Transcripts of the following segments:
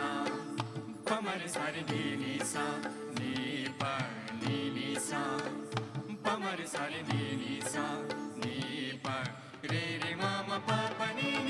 सा। पमर सारी दीनी सा नी पर नीनी सा। पमर सारी दीनी सा नी पर रे रे मामा पापा नीनी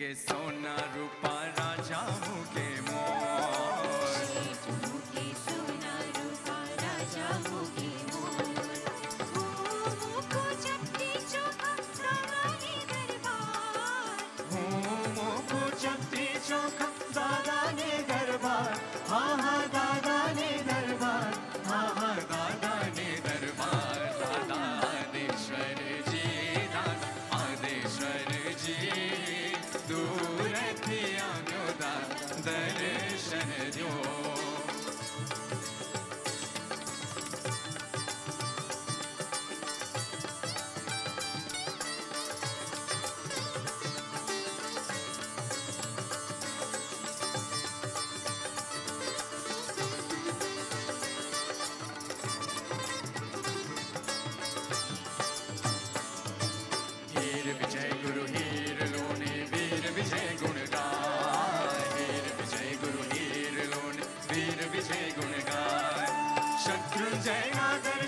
मुके सोना रूपा राजा मुके चौखा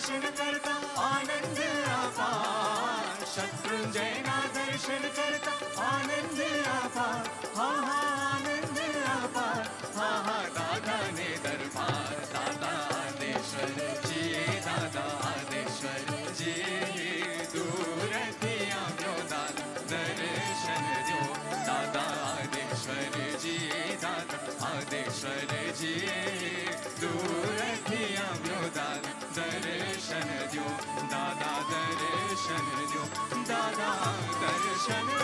दर्शन करता, आनंद अपार शत्रुंजय ना दर्शन करता, आनंद अपार हा हा, आनंद अपार हा हा, दादा ने दरबार, दादा आदेश्वर जी दादा आदेश्वर जी दूर दिया जो दादा दर्शन जो, दादा आदेश्वर जी दादा आदेश्वर जी दूर दिया जो दादा दर्शन दर्श